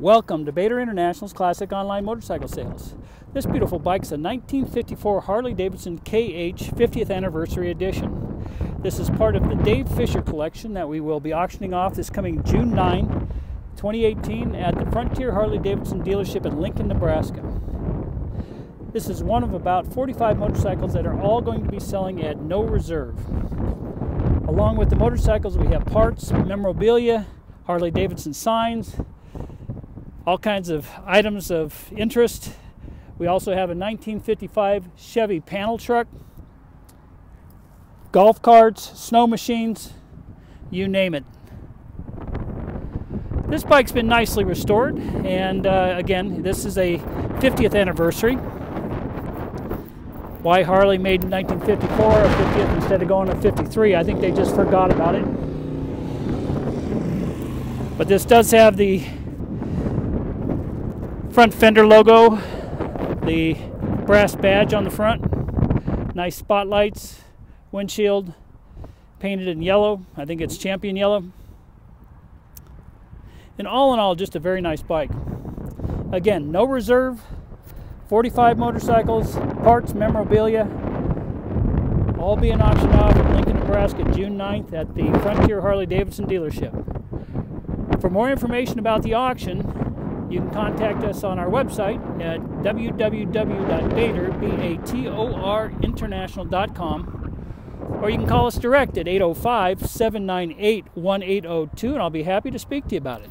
Welcome to Bator International's Classic Online Motorcycle Sales. This beautiful bike is a 1954 Harley Davidson KH 50th Anniversary Edition. This is part of the Dave Fischer collection that we will be auctioning off this coming June 9, 2018 at the Frontier Harley Davidson dealership in Lincoln, Nebraska. This is one of about 45 motorcycles that are all going to be selling at no reserve. Along with the motorcycles, we have parts, memorabilia, Harley Davidson signs, all kinds of items of interest. We also have a 1955 Chevy panel truck, golf carts, snow machines, you name it. This bike's been nicely restored, and uh, again, this is a 50th anniversary. Why Harley made in 1954 a 50th instead of going to 53? I think they just forgot about it. But this does have the front fender logo, the brass badge on the front, nice spotlights, windshield painted in yellow. I think it's champion yellow. And all in all, just a very nice bike. Again, no reserve, 45 motorcycles, parts, memorabilia, all being auctioned off in Lincoln, Nebraska, June 9th at the Frontier Harley Davidson dealership. For more information about the auction, you can contact us on our website at www.bator, or you can call us direct at 805 798 1802, and I'll be happy to speak to you about it.